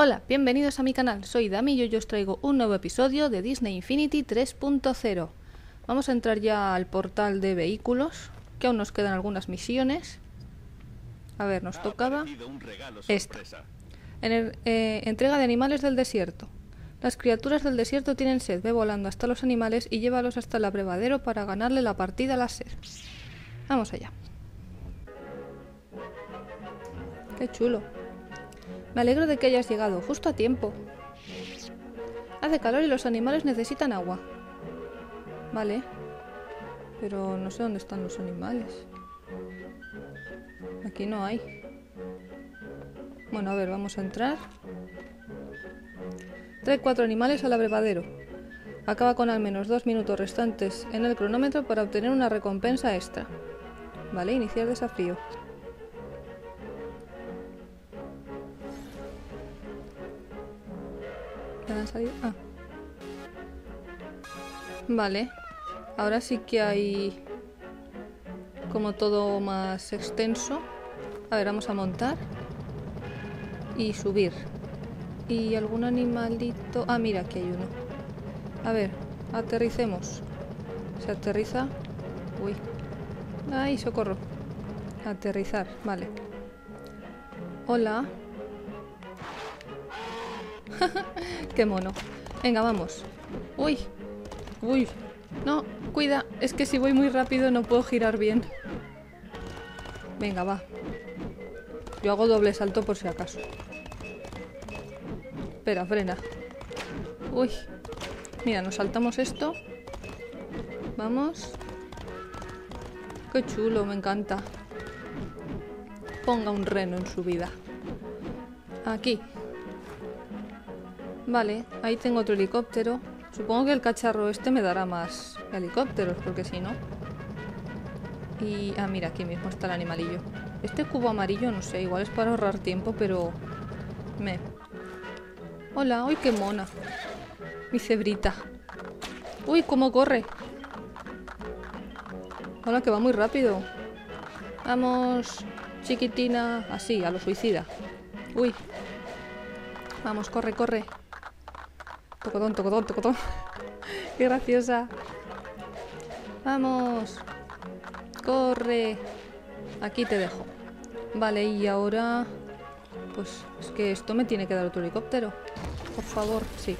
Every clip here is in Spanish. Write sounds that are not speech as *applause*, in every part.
Hola, bienvenidos a mi canal, soy Dami y hoy os traigo un nuevo episodio de Disney Infinity 3.0. Vamos a entrar ya al portal de vehículos, que aún nos quedan algunas misiones. A ver, nos tocaba esta. En el, eh, entrega de animales del desierto. Las criaturas del desierto tienen sed, ve volando hasta los animales y llévalos hasta el abrevadero para ganarle la partida a la sed. Vamos allá. Qué chulo. Me alegro de que hayas llegado, justo a tiempo. Hace calor y los animales necesitan agua. Vale. Pero no sé dónde están los animales. Aquí no hay. Bueno, a ver, vamos a entrar. Trae cuatro animales al abrevadero. Acaba con al menos dos minutos restantes en el cronómetro para obtener una recompensa extra. Vale, iniciar desafío. Ah. Vale. Ahora sí que hay como todo más extenso. A ver, vamos a montar. Y subir. Y algún animalito... Ah, mira, aquí hay uno. A ver, aterricemos. Se aterriza. Uy. Ay, socorro. Aterrizar, vale. Hola. *laughs* Qué mono. Venga, vamos. Uy. Uy. No, cuida. Es que si voy muy rápido no puedo girar bien. Venga, va. Yo hago doble salto por si acaso. Espera, frena. Uy. Mira, nos saltamos esto. Vamos. Qué chulo, me encanta. Ponga un reno en su vida. Aquí. Vale, ahí tengo otro helicóptero. Supongo que el cacharro este me dará más helicópteros, porque si no... Y... Ah, mira, aquí mismo está el animalillo. Este cubo amarillo, no sé, igual es para ahorrar tiempo, pero... Me... Hola, uy, qué mona. Mi cebrita. Uy, cómo corre. Hola, que va muy rápido. Vamos, chiquitina. Así, a lo suicida. Uy. Vamos, corre, corre. Tocotón, tocotón, tocotón. *laughs* Qué graciosa. Vamos. Corre. Aquí te dejo. Vale, y ahora... Pues es que esto me tiene que dar otro helicóptero. Por favor, sí.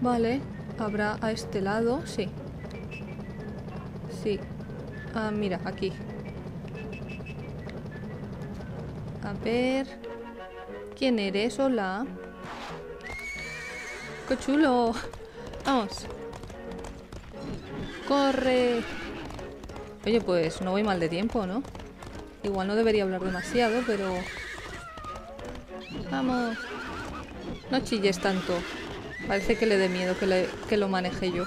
Vale. ¿Habrá a este lado? Sí. Sí. Ah, mira, aquí. A ver... ¿Quién eres? Hola. ¡Qué chulo! Vamos. ¡Corre! Oye, pues no voy mal de tiempo, ¿no? Igual no debería hablar demasiado, pero... Vamos. No chilles tanto. Parece que le dé miedo que, que lo maneje yo.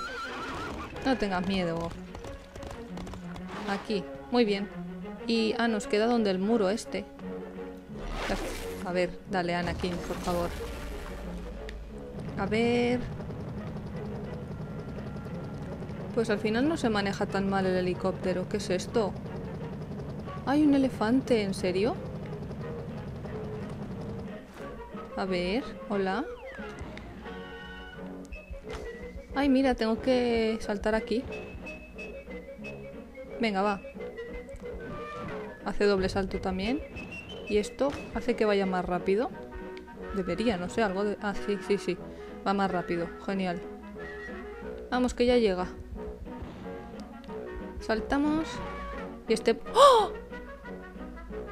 No tengas miedo. Aquí. Muy bien. Y... Ah, nos queda donde el muro este. A ver, dale, Anakin, por favor. A ver... Pues al final no se maneja tan mal el helicóptero. ¿Qué es esto? Hay un elefante, ¿en serio? A ver, hola. Ay, mira, tengo que saltar aquí. Venga, va. Hace doble salto también. Y esto hace que vaya más rápido. Debería, no sé, algo de... Ah, sí, sí, sí. Va más rápido. Genial. Vamos, que ya llega. Saltamos. Y este... ¡Oh!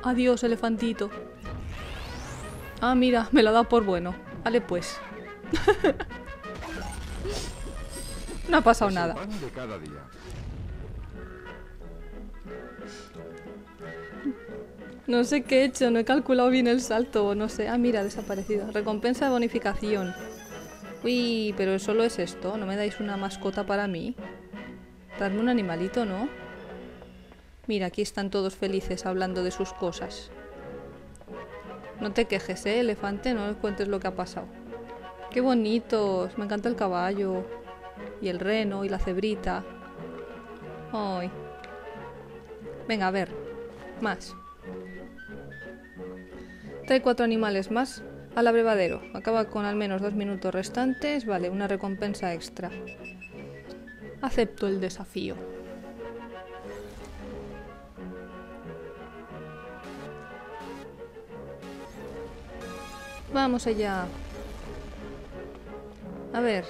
Adiós, elefantito. Ah, mira, me lo ha dado por bueno. Vale, pues. *laughs* no ha pasado nada. No sé qué he hecho, no he calculado bien el salto o no sé. Ah, mira, desaparecido. Recompensa de bonificación. Uy, pero solo es esto. ¿No me dais una mascota para mí? Darme un animalito, ¿no? Mira, aquí están todos felices hablando de sus cosas. No te quejes, ¿eh, elefante? No les cuentes lo que ha pasado. ¡Qué bonitos! Me encanta el caballo. Y el reno y la cebrita. ¡Ay! Venga, a ver. Más. Trae cuatro animales más al abrevadero. Acaba con al menos dos minutos restantes. Vale, una recompensa extra. Acepto el desafío. Vamos allá. A ver.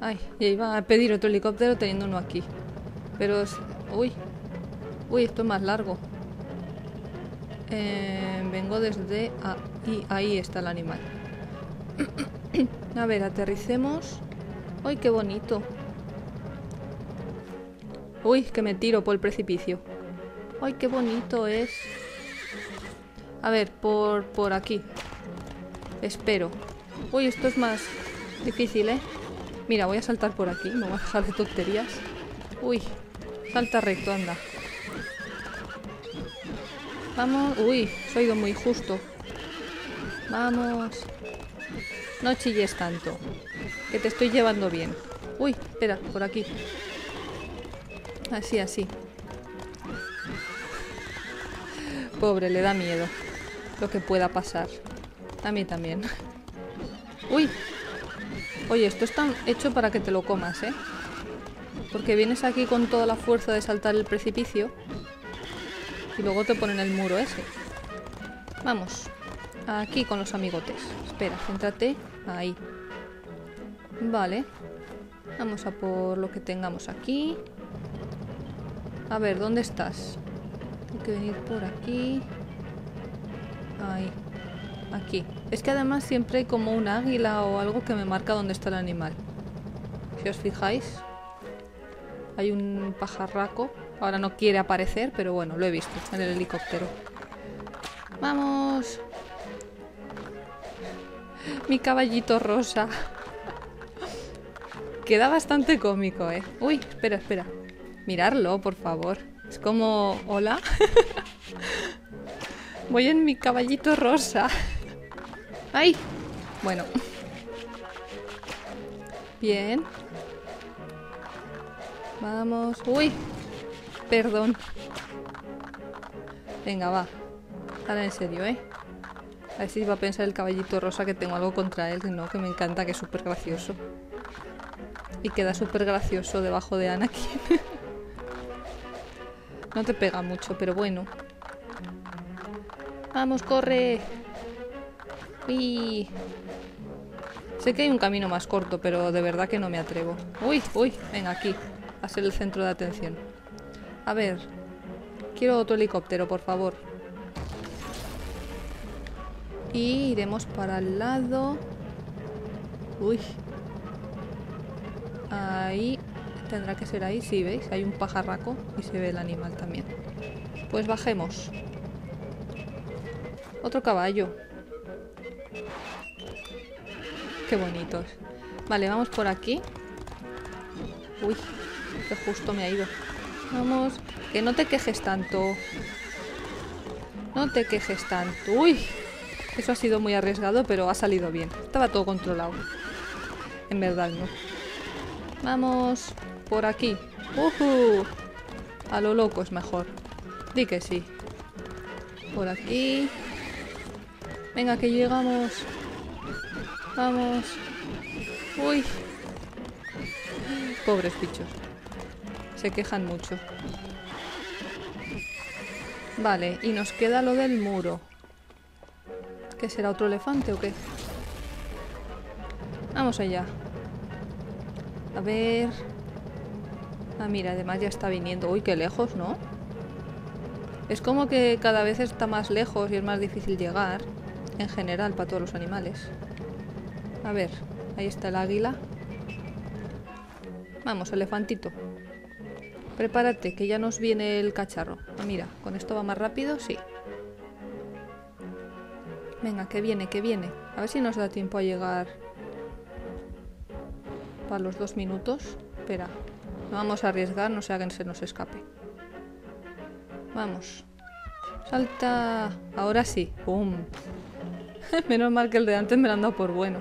Ay, ya iba a pedir otro helicóptero teniendo uno aquí. Pero... Uy. Uy, esto es más largo. Eh, vengo desde ahí. Ahí está el animal. *clears throat* a ver, aterricemos. ¡Ay, qué bonito! Uy, que me tiro por el precipicio. ¡Ay, qué bonito es! A ver, por, por aquí. Espero. Uy, esto es más difícil, ¿eh? Mira, voy a saltar por aquí. No voy a dejar de tonterías. Uy, salta recto, anda. Vamos. Uy, soy ido muy justo. Vamos. No chilles tanto. Que te estoy llevando bien. Uy, espera, por aquí. Así, así. Pobre, le da miedo. Lo que pueda pasar. A mí también. Uy. Oye, esto está hecho para que te lo comas, ¿eh? Porque vienes aquí con toda la fuerza de saltar el precipicio. Y luego te ponen el muro ese. Vamos. Aquí con los amigotes. Espera, céntrate. Ahí. Vale. Vamos a por lo que tengamos aquí. A ver, ¿dónde estás? Hay que venir por aquí. Ahí. Aquí. Es que además siempre hay como un águila o algo que me marca dónde está el animal. Si os fijáis. Hay un pajarraco. Ahora no quiere aparecer, pero bueno, lo he visto en el helicóptero. ¡Vamos! Mi caballito rosa. Queda bastante cómico, ¿eh? Uy, espera, espera. Mirarlo, por favor. Es como... ¿Hola? *laughs* Voy en mi caballito rosa. ¡Ay! Bueno. Bien. Vamos. ¡Uy! Perdón. Venga, va. Ahora en serio, ¿eh? A ver si va a pensar el caballito rosa que tengo algo contra él. No, que me encanta, que es súper gracioso. Y queda súper gracioso debajo de Anakin. *laughs* no te pega mucho, pero bueno. Vamos, corre. Uy. Sé que hay un camino más corto, pero de verdad que no me atrevo. Uy, uy, venga aquí. A ser el centro de atención. A ver. Quiero otro helicóptero, por favor. Y iremos para el lado. Uy. Ahí. Tendrá que ser ahí, sí, ¿veis? Hay un pajarraco y se ve el animal también. Pues bajemos. Otro caballo. Qué bonitos. Vale, vamos por aquí. Uy, que justo me ha ido. Vamos. Que no te quejes tanto. No te quejes tanto. Uy, eso ha sido muy arriesgado, pero ha salido bien. Estaba todo controlado. En verdad, no. Vamos por aquí. ¡Ujú! A lo loco es mejor. Di que sí. Por aquí. Venga, que llegamos. Vamos. Uy. Pobres bichos. Se quejan mucho. Vale, y nos queda lo del muro. ¿Qué será otro elefante o qué? Vamos allá. A ver. Ah, mira, además ya está viniendo. Uy, qué lejos, ¿no? Es como que cada vez está más lejos y es más difícil llegar. En general, para todos los animales. A ver, ahí está el águila. Vamos, elefantito. Prepárate, que ya nos viene el cacharro. Mira, ¿con esto va más rápido? Sí. Venga, que viene, que viene. A ver si nos da tiempo a llegar para los dos minutos. Espera, no vamos a arriesgar, no sea que se nos escape. Vamos. Salta. Ahora sí. ¡Pum! *laughs* Menos mal que el de antes me lo han dado por bueno.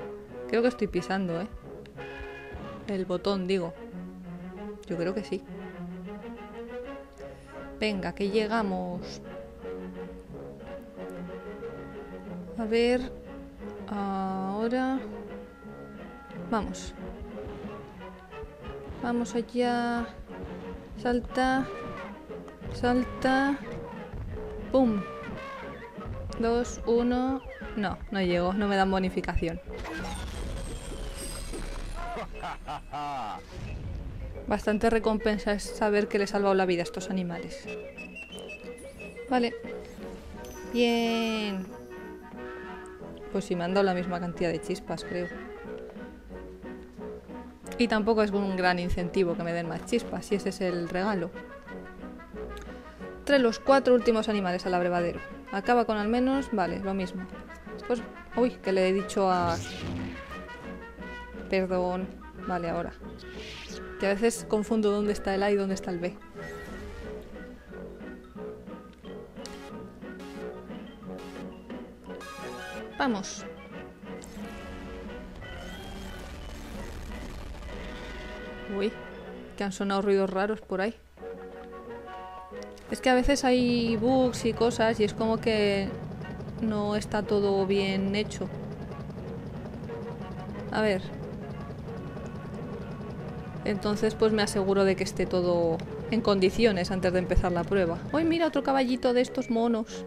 Creo que estoy pisando, ¿eh? El botón, digo. Yo creo que sí. Venga, que llegamos. A ver... Ahora... Vamos. Vamos allá. Salta. Salta. ¡Pum! Dos, uno... No, no llego, no me dan bonificación. *laughs* Bastante recompensa es saber que le he salvado la vida a estos animales. Vale. Bien. Pues sí, me han dado la misma cantidad de chispas, creo. Y tampoco es un gran incentivo que me den más chispas, si ese es el regalo. Trae los cuatro últimos animales al abrevadero. Acaba con al menos... Vale, lo mismo. Pues... Uy, que le he dicho a... Perdón. Vale, ahora. Que a veces confundo dónde está el A y dónde está el B. Vamos. Uy, que han sonado ruidos raros por ahí. Es que a veces hay bugs y cosas y es como que no está todo bien hecho. A ver. Entonces pues me aseguro de que esté todo en condiciones antes de empezar la prueba. ¡Uy, mira otro caballito de estos monos!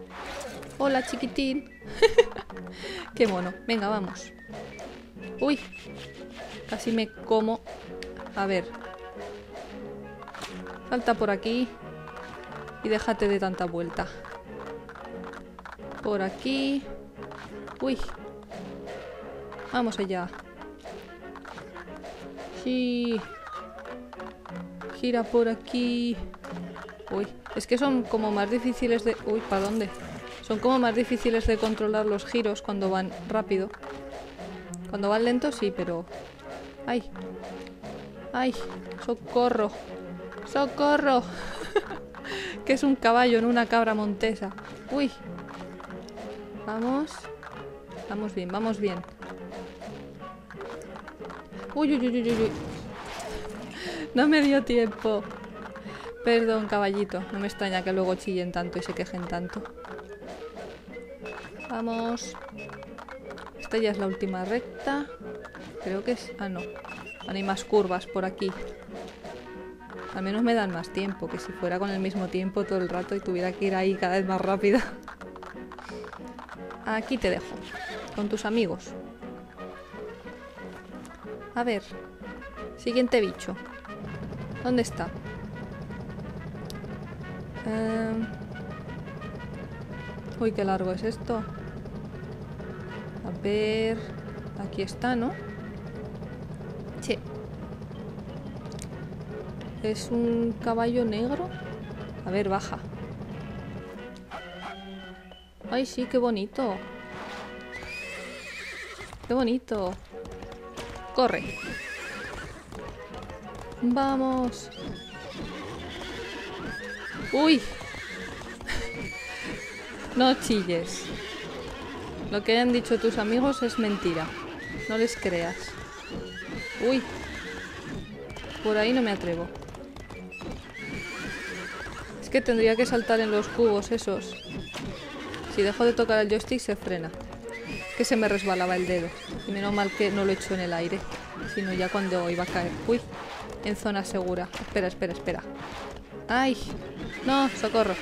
Hola, chiquitín. *laughs* Qué mono. Venga, vamos. Uy. Casi me como. A ver. Salta por aquí. Y déjate de tanta vuelta. Por aquí. Uy. Vamos allá. Sí. Gira por aquí. Uy. Es que son como más difíciles de... Uy, ¿para dónde? Son como más difíciles de controlar los giros cuando van rápido. Cuando van lentos sí, pero... ¡Ay! ¡Ay! ¡Socorro! ¡Socorro! *laughs* que es un caballo, no una cabra montesa. ¡Uy! Vamos. Vamos bien, vamos bien. Uy, uy, uy, uy, uy. No me dio tiempo. Perdón, caballito. No me extraña que luego chillen tanto y se quejen tanto. Vamos. Esta ya es la última recta. Creo que es... Ah, no. hay más curvas por aquí. Al menos me dan más tiempo, que si fuera con el mismo tiempo todo el rato y tuviera que ir ahí cada vez más rápida. Aquí te dejo, con tus amigos. A ver, siguiente bicho. ¿Dónde está? Eh, uy, qué largo es esto. A ver... Aquí está, ¿no? Sí. Es un caballo negro. A ver, baja. Ay, sí, qué bonito. Qué bonito. Corre. Vamos. Uy. no chilles. Lo que hayan dicho tus amigos es mentira. No les creas. Uy. Por ahí no me atrevo. Es que tendría que saltar en los cubos esos. Si dejo de tocar el joystick se frena. Que se me resbalaba el dedo. Y menos mal que no lo he hecho en el aire. Sino ya cuando iba a caer. Uy. En zona segura. Espera, espera, espera. ¡Ay! No, socorro.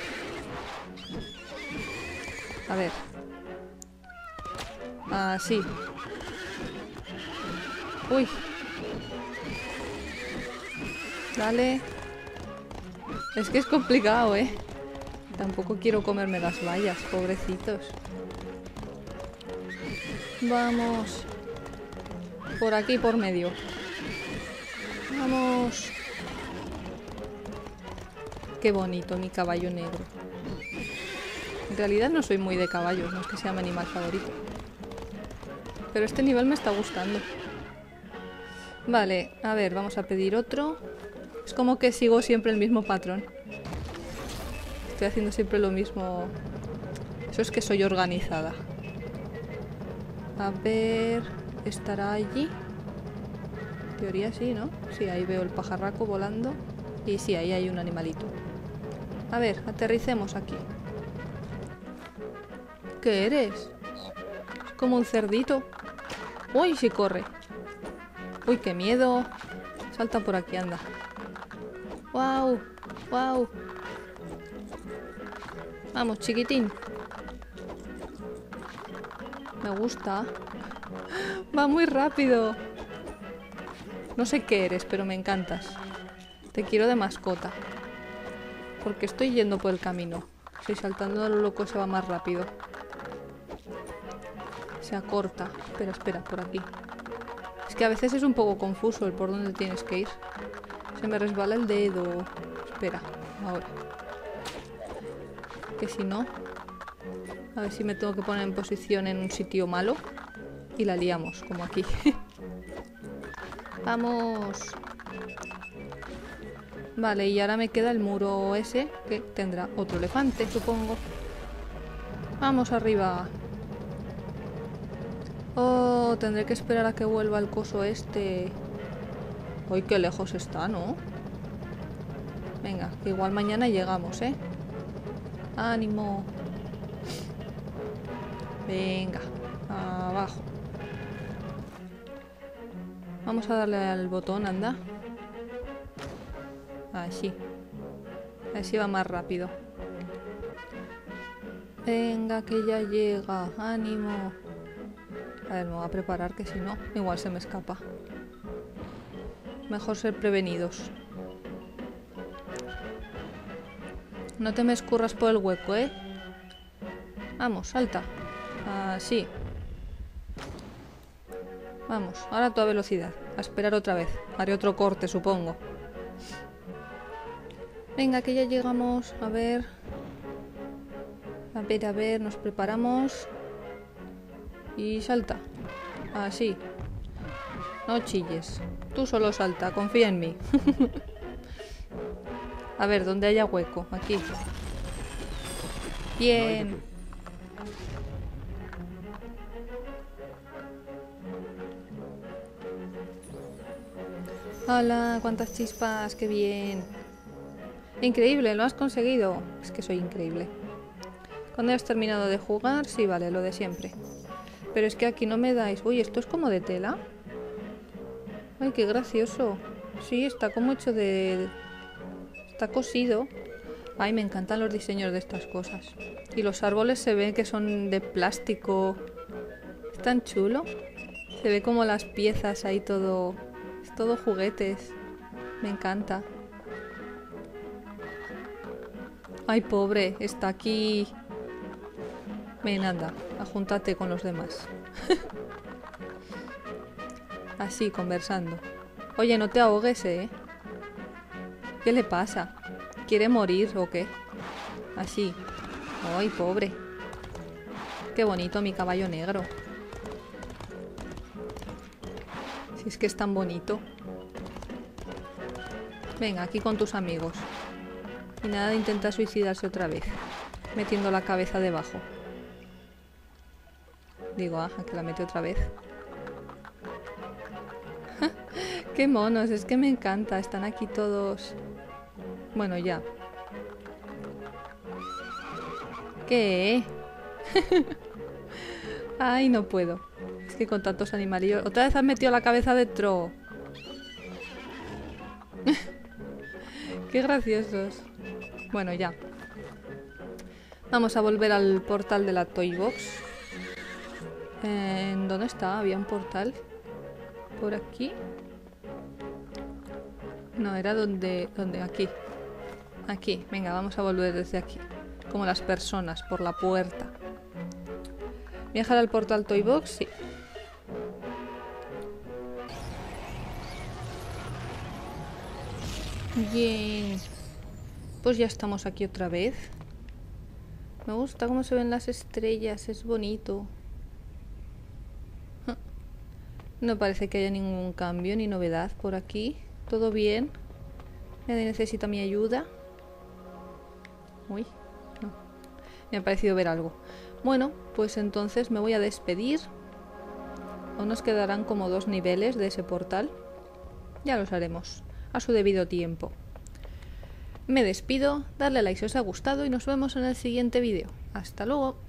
A ver. Así. Uy. Dale. Es que es complicado, ¿eh? Tampoco quiero comerme las vallas, pobrecitos. Vamos. Por aquí, por medio. Qué bonito mi caballo negro. En realidad no soy muy de caballos, no es que sea mi animal favorito. Pero este nivel me está gustando. Vale, a ver, vamos a pedir otro. Es como que sigo siempre el mismo patrón. Estoy haciendo siempre lo mismo. Eso es que soy organizada. A ver... ¿Estará allí? Teoría sí, ¿no? Sí, ahí veo el pajarraco volando. Y sí, ahí hay un animalito. A ver, aterricemos aquí. ¿Qué eres? como un cerdito. Uy, si corre. Uy, qué miedo. Salta por aquí, anda. ¡Wow! ¡Wow! Vamos, chiquitín. Me gusta. Va muy rápido. No sé qué eres, pero me encantas. Te quiero de mascota. Porque estoy yendo por el camino. Si saltando a lo loco se va más rápido. Se acorta. Espera, espera, por aquí. Es que a veces es un poco confuso el por dónde tienes que ir. Se me resbala el dedo. Espera, ahora. Que si no... A ver si me tengo que poner en posición en un sitio malo. Y la liamos, como aquí. *laughs* Vamos. Vale, y ahora me queda el muro ese, que tendrá otro elefante, supongo. Vamos arriba. Oh, tendré que esperar a que vuelva el coso este. Uy, qué lejos está, ¿no? Venga, que igual mañana llegamos, ¿eh? ¡Ánimo! Venga, Vamos a darle al botón, anda. Así. Así va más rápido. Venga, que ya llega. ¡Ánimo! A ver, me voy a preparar que si no, igual se me escapa. Mejor ser prevenidos. No te me escurras por el hueco, ¿eh? Vamos, salta. Así. Vamos, ahora a toda velocidad. A esperar otra vez. Haré otro corte, supongo. Venga, que ya llegamos. A ver. A ver, a ver, nos preparamos. Y salta. Así. No chilles. Tú solo salta, confía en mí. *laughs* a ver, donde haya hueco. Aquí. Bien. Hola, cuántas chispas, qué bien. Increíble, lo has conseguido. Es que soy increíble. Cuando hayas terminado de jugar, sí, vale, lo de siempre. Pero es que aquí no me dais... Uy, ¿esto es como de tela? Ay, qué gracioso. Sí, está como hecho de... Está cosido. Ay, me encantan los diseños de estas cosas. Y los árboles se ven que son de plástico. Es tan chulo. Se ve como las piezas ahí todo... Todo juguetes. Me encanta. Ay, pobre. Está aquí Ven, anda, ajúntate con los demás. *laughs* Así, conversando. Oye, no te ahogues, ¿eh? ¿Qué le pasa? ¿Quiere morir o qué? Así. ¡Ay, pobre! Qué bonito mi caballo negro. Es que es tan bonito. Venga, aquí con tus amigos. Y nada de intentar suicidarse otra vez. Metiendo la cabeza debajo. Digo, ajá, que la mete otra vez. *laughs* Qué monos, es que me encanta. Están aquí todos. Bueno, ya. ¿Qué? *laughs* Ay, no puedo. Es que con tantos animalillos... Otra vez has metido la cabeza dentro. *laughs* Qué graciosos. Bueno, ya. Vamos a volver al portal de la Toy Box. ¿En dónde está? ¿Había un portal? ¿Por aquí? No, era donde... donde aquí. Aquí. Venga, vamos a volver desde aquí. Como las personas, por la puerta. ¿Viajar al portal Toybox? Sí. Bien. Pues ya estamos aquí otra vez. Me gusta cómo se ven las estrellas, es bonito. No parece que haya ningún cambio ni novedad por aquí. ¿Todo bien? ¿Nadie necesita mi ayuda? Uy, no. Me ha parecido ver algo. Bueno, pues entonces me voy a despedir. Aún nos quedarán como dos niveles de ese portal. Ya los haremos, a su debido tiempo. Me despido, darle like si os ha gustado y nos vemos en el siguiente vídeo. Hasta luego.